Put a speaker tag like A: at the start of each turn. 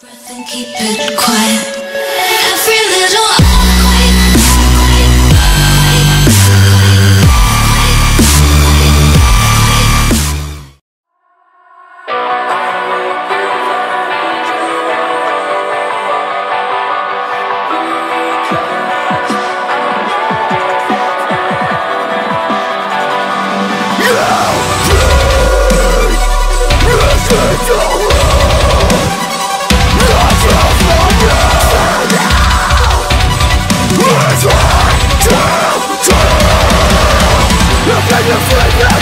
A: breath and keep it quiet.
B: afraid that